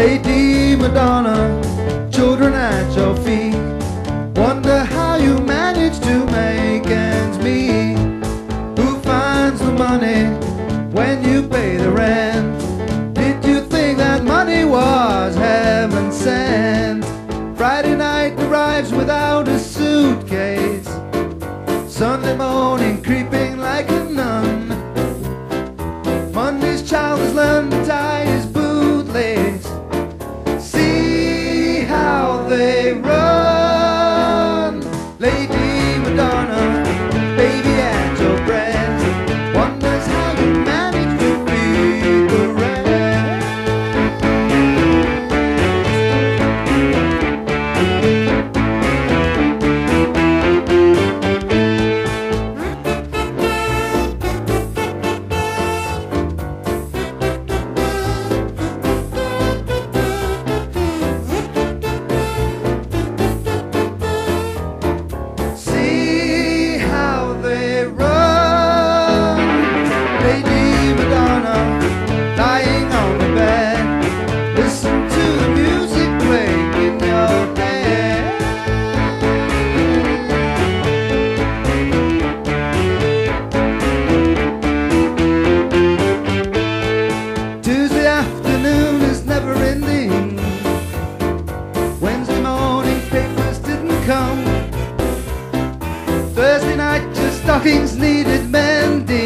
Lady Madonna, children at your feet. Wonder how you manage to make ends meet. Who finds the money when you pay the rent? Did you think that money was heaven sent? They come. Thursday night your stockings needed mending.